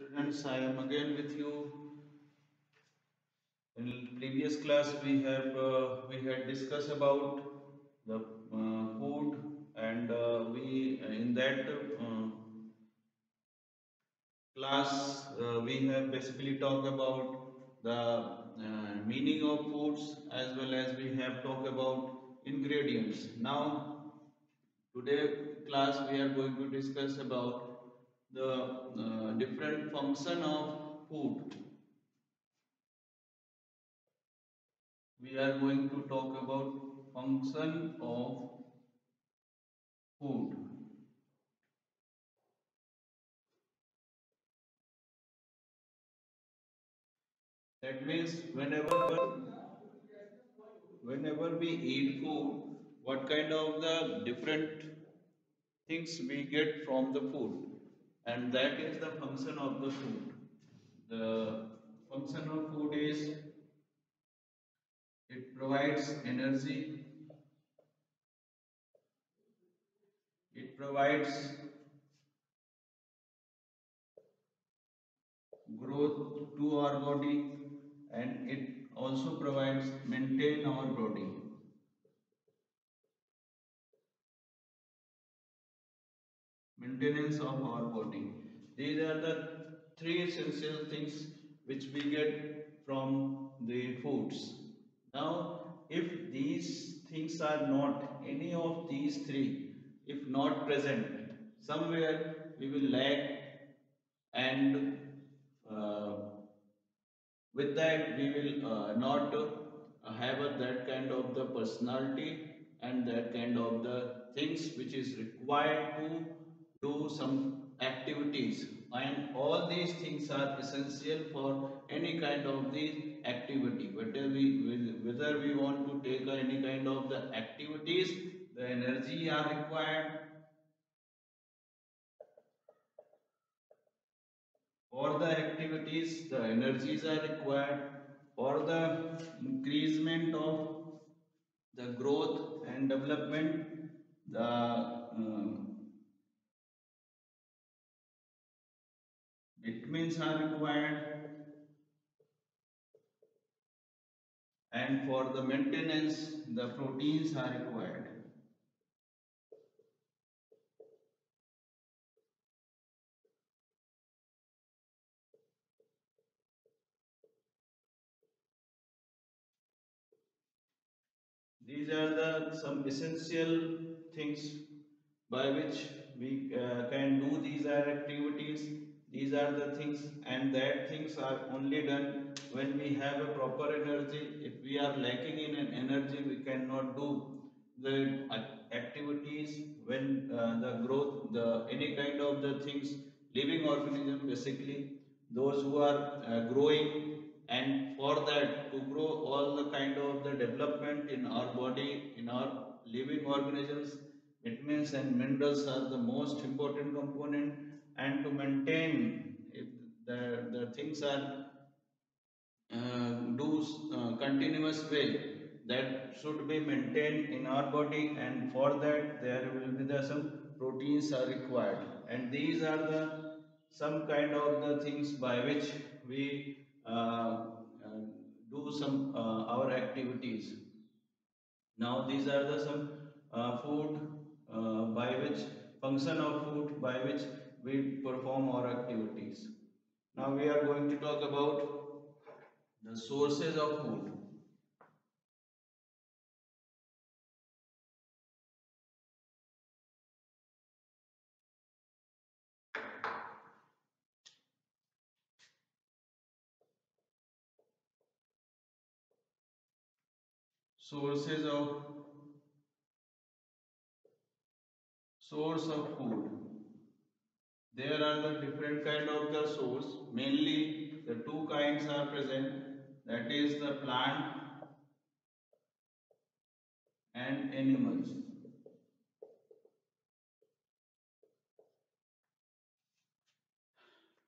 Students, I am again with you. In previous class, we have uh, we had discussed about the uh, food, and uh, we in that uh, class uh, we have basically talked about the uh, meaning of foods as well as we have talked about ingredients. Now, today class we are going to discuss about the uh, different function of food. We are going to talk about function of food. That means whenever whenever we eat food, what kind of the different things we get from the food, and that is the function of the food. The function of food is it provides energy, it provides growth to our body, and it also provides maintain our body. Maintenance of our body. These are the three essential things which we get from the foods. Now, if these things are not any of these three, if not present, somewhere we will lack and uh, with that we will uh, not have a, that kind of the personality and that kind of the things which is required to do some activities. And all these things are essential for any kind of the activity. Whether we whether we want to take any kind of the activities the energy are required. For the activities, the energies are required. For the increasement of the growth and development, the uh, vitamins are required. And for the maintenance, the proteins are required. These are the some essential things by which we uh, can do these activities. These are the things and that things are only done when we have a proper energy. If we are lacking in an energy, we cannot do the activities when uh, the growth, the any kind of the things, living organism basically, those who are uh, growing and for that to grow all the kind of the development in our body in our living organisms vitamins and minerals are the most important component and to maintain if the, the things are uh, do uh, continuous way that should be maintained in our body and for that there will be the some proteins are required and these are the some kind of the things by which we uh, uh, do some uh, our activities. Now these are the some food by which function of food by which we perform our activities. Now we are going to talk about the sources of food. sources of source of food there are the different kind of the source. Mainly the two kinds are present. That is the plant and animals.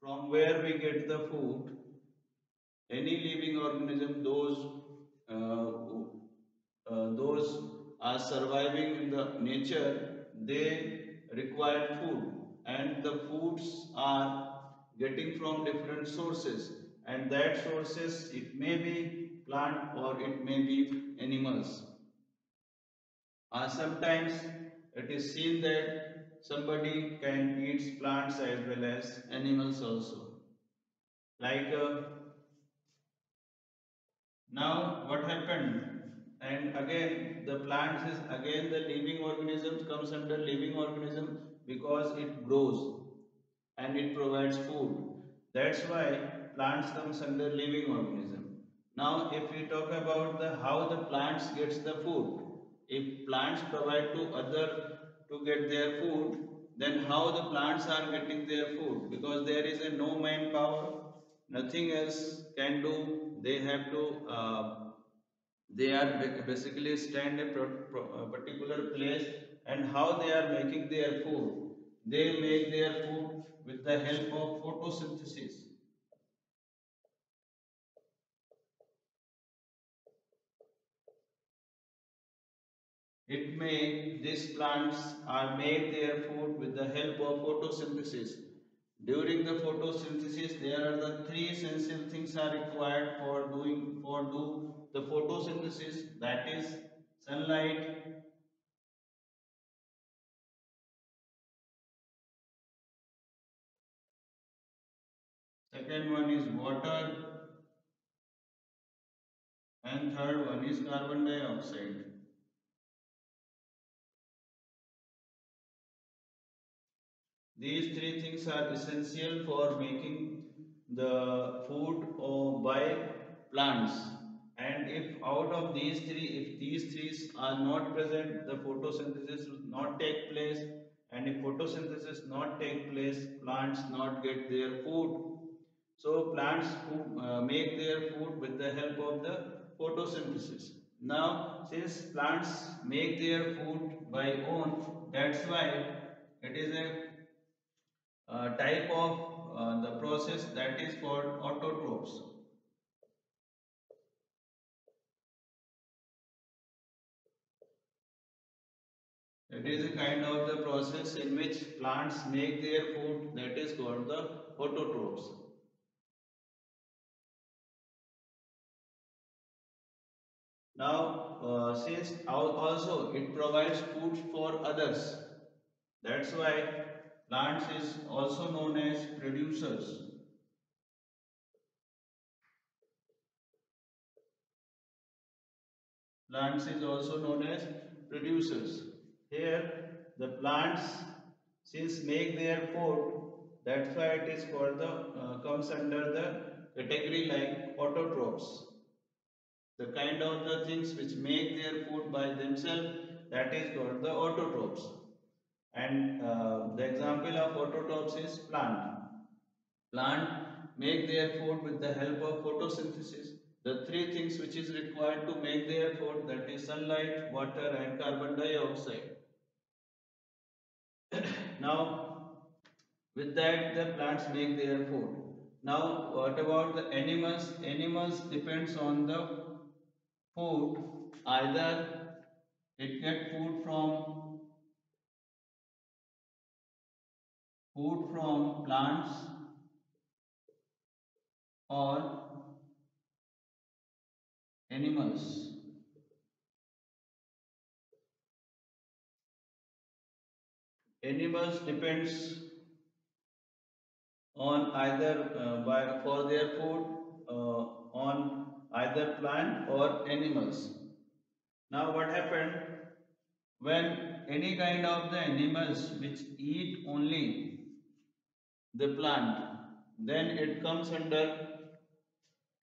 From where we get the food any living organism those uh, uh, those are surviving in the nature, they require food and the foods are getting from different sources and that sources it may be plant or it may be animals. Uh, sometimes it is seen that somebody can eat plants as well as animals also. Like uh, now what happened? And again the plants is again the living organisms comes under living organism because it grows and it provides food. That's why plants comes under living organism. Now if we talk about the how the plants gets the food, if plants provide to other to get their food, then how the plants are getting their food? Because there is a no manpower, nothing else can do. They have to uh, they are basically stand a, particular place and how they are making their food. They make their food with the help of photosynthesis. It may, these plants are made their food with the help of photosynthesis. During the photosynthesis, there are the three essential things are required for doing, for do the photosynthesis, that is sunlight, second one is water, and third one is carbon dioxide. These three things are essential for making the food or by plants. And if out of these three, if these three are not present, the photosynthesis will not take place. And if photosynthesis not take place, plants not get their food. So plants uh, make their food with the help of the photosynthesis. Now, since plants make their food by own, that's why it is a uh, type of uh, the process that is called autotrophs. It is a kind of the process in which plants make their food that is called the autotrophs. Now, uh, since also it provides food for others, that's why Plants is also known as producers. Plants is also known as producers. Here the plants since make their food that's why it is called the uh, comes under the category like autotrophs. The kind of the things which make their food by themselves that is called the autotrophs and uh, the example of autotrophs is plant. Plant make their food with the help of photosynthesis. The three things which is required to make their food that is sunlight, water and carbon dioxide. now with that the plants make their food. Now what about the animals? Animals depends on the food either it get food from food from plants or animals. Animals depends on either uh, by for their food uh, on either plant or animals. Now what happened when any kind of the animals which eat only the plant, then it comes under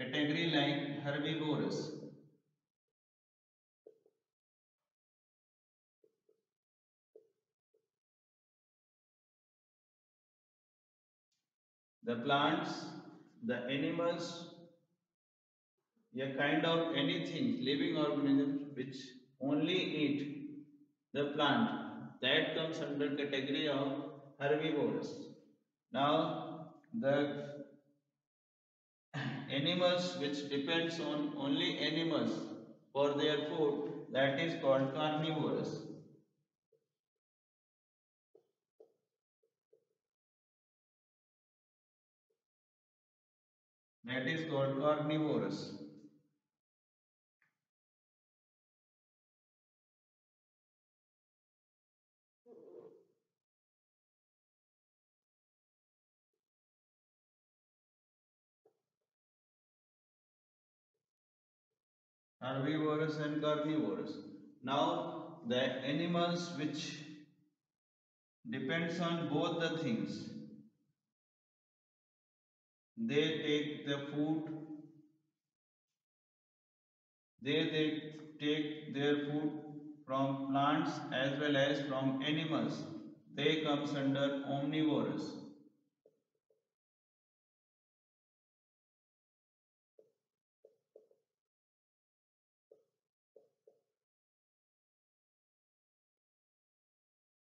category like herbivorous. The plants, the animals, a kind of anything, living organism which only eat the plant, that comes under category of herbivores Now the animals which depends on only animals for their food that is called carnivores that is called carnivorous. Herbivorous and carnivorous. Now the animals which depends on both the things they take the food they, they take their food from plants as well as from animals they comes under omnivorous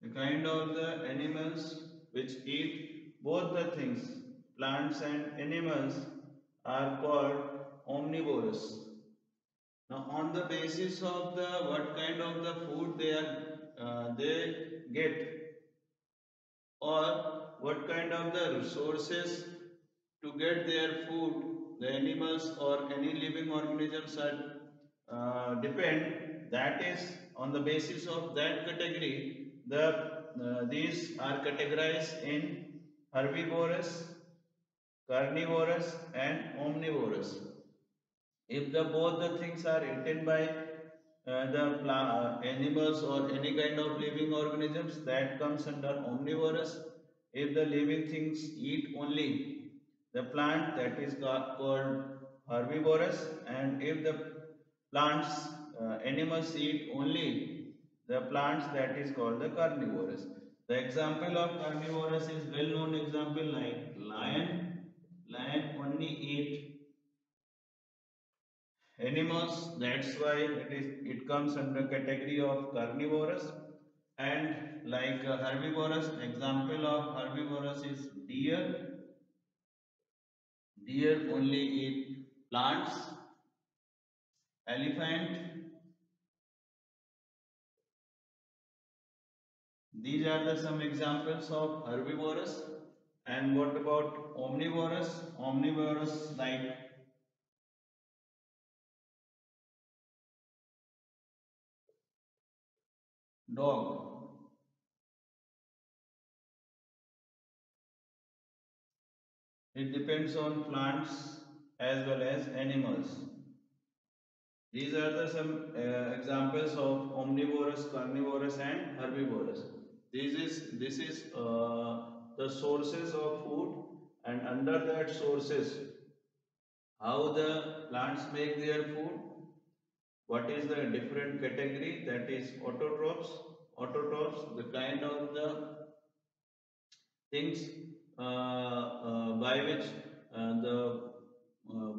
the kind of the animals which eat both the things plants and animals are called omnivorous. Now on the basis of the what kind of the food they are uh, they get or what kind of the resources to get their food the animals or any living organisms are uh, depend that is on the basis of that category the uh, these are categorized in herbivorous, carnivorous and omnivorous. If the both the things are eaten by uh, the uh, animals or any kind of living organisms that comes under omnivorous. If the living things eat only the plant that is called herbivorous and if the plants uh, animals eat only the plants that is called the carnivorous. The example of carnivorous is well known example like lion. Lion only eat animals that's why it is it comes under category of carnivorous and like herbivorous example of herbivorous is deer deer only eat plants elephant These are the some examples of herbivorous. And what about omnivorous? Omnivorous like dog. It depends on plants as well as animals. These are the some uh, examples of omnivorous, carnivorous and herbivorous. This is this is uh, the sources of food and under that sources how the plants make their food what is the different category that is autotrophs autotrophs the kind of the things uh, uh, by which uh, the uh,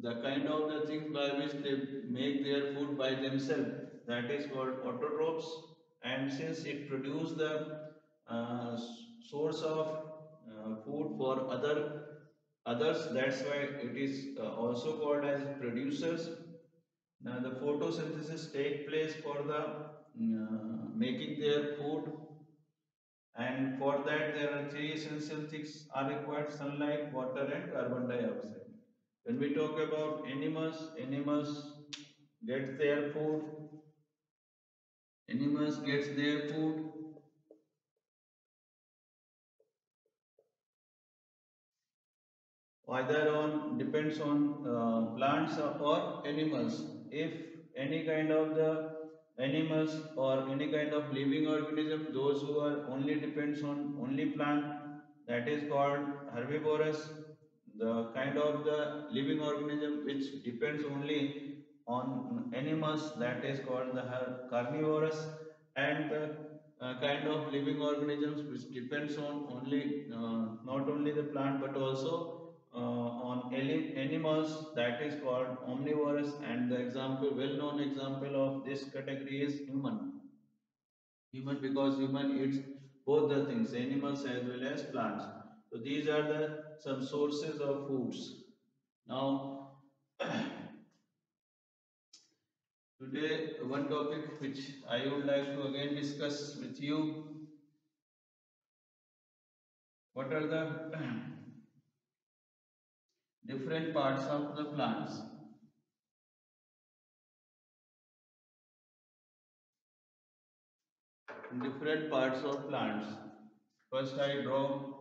the kind of the things by which they make their food by themselves that is called autotrophs and since it produces the uh, source of uh, food for other others that's why it is uh, also called as producers. Now the photosynthesis take place for the uh, making their food. And for that there are three essential things are required sunlight water and carbon dioxide. When we talk about animals animals get their food animals gets their food. Either on depends on uh, plants or animals. If any kind of the animals or any kind of living organism those who are only depends on only plant that is called herbivorous the kind of the living organism which depends only on animals that is called the carnivorous and the uh, kind of living organisms which depends on only uh, not only the plant but also uh, on animals that is called omnivorous and the example well known example of this category is human. Human because human eats both the things animals as well as plants. So these are the some sources of foods. Now Today, one topic which I would like to again discuss with you. What are the different parts of the plants. Different parts of plants. First I draw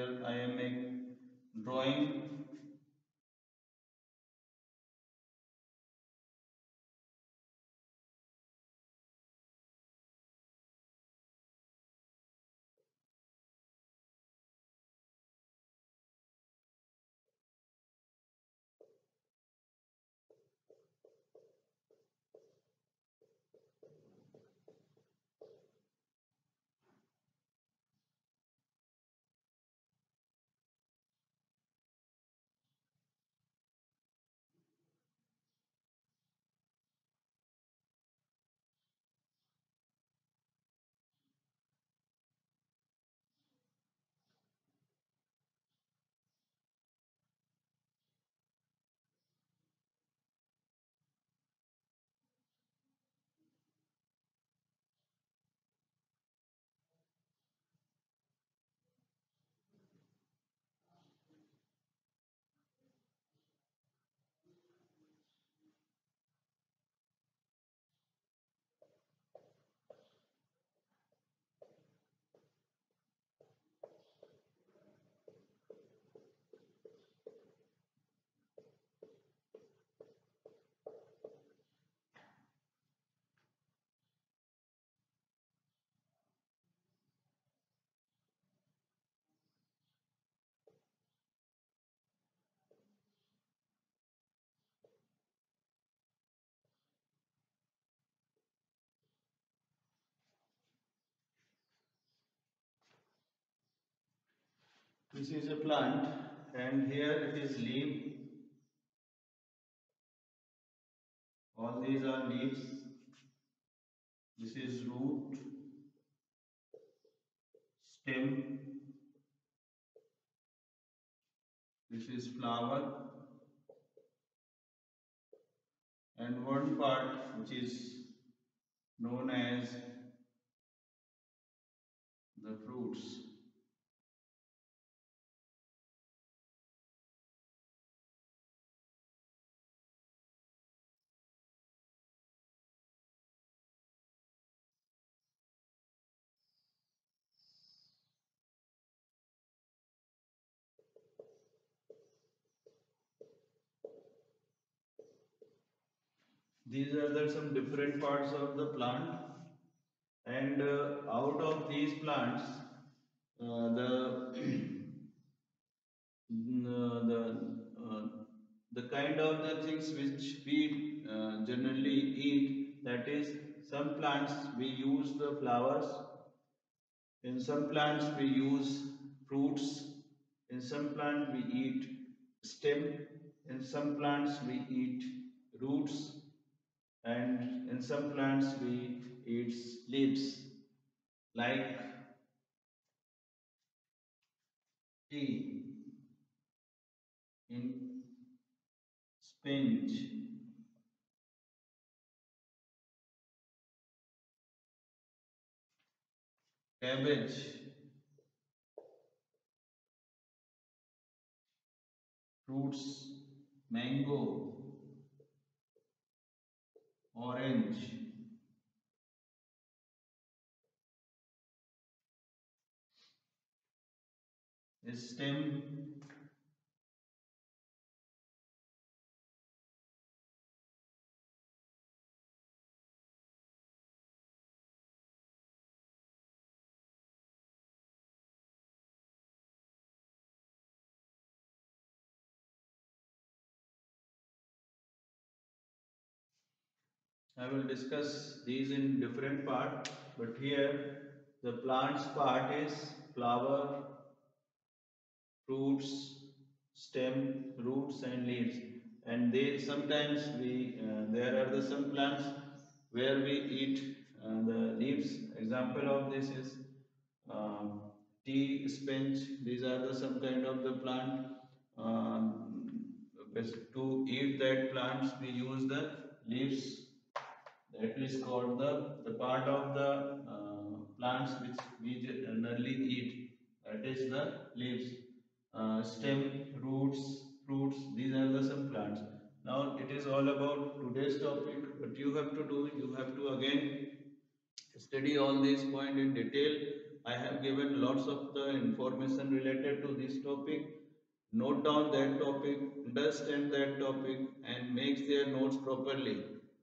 Here I am drawing This is a plant and here it is leaf. All these are leaves. This is root, stem. This is flower. And one part which is known as the fruits. These are the some different parts of the plant. And uh, out of these plants uh, the uh, the uh, the kind of the things which we uh, generally eat that is some plants we use the flowers in some plants we use fruits in some plant we eat stem in some plants we eat roots and in some plants we eat leaves like tea. In spinach cabbage. Fruits mango orange. Stem I will discuss these in different part but here the plants part is flower, fruits, stem, roots and leaves and they sometimes we uh, there are the some plants where we eat uh, the leaves example of this is uh, tea spinach. These are the some kind of the plant. Um, to eat that plants, we use the leaves. That is called the the part of the uh, plants which we generally eat. That is the leaves, uh, stem, roots, fruits. These are the some plants. Now it is all about today's topic. What you have to do, you have to again study all these points in detail. I have given lots of the information related to this topic. Note down that topic, understand that topic and make their notes properly.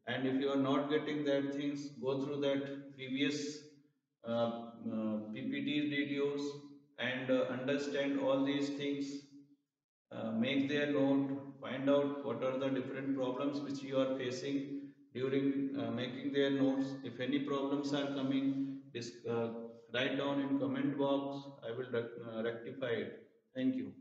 And if you are not getting that things, go through that previous uh, uh, PPT videos and uh, understand all these things. Uh, make their note, find out what are the different problems which you are facing during uh, making their notes. If any problems are coming, uh, write down in comment box. I will rec rectify it. Thank you.